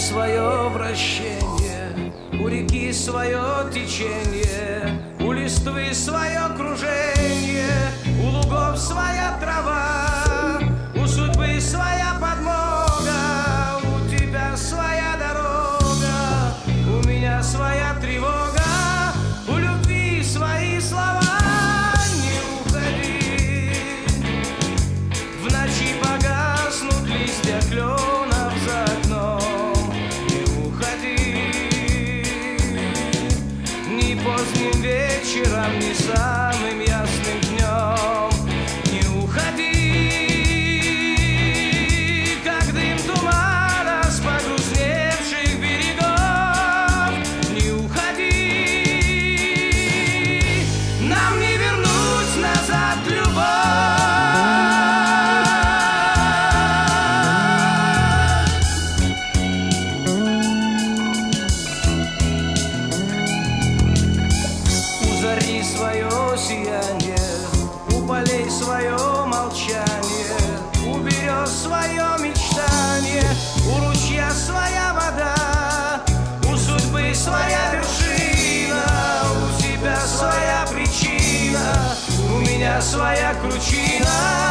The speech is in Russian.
свое вращение, у реки свое течение, у листвы свое кружение, у лугов свое свое сияние, у полей свое молчание, у берез свое мечтание, у ручья своя вода, у судьбы своя вершина, у тебя своя причина, у меня своя кручина,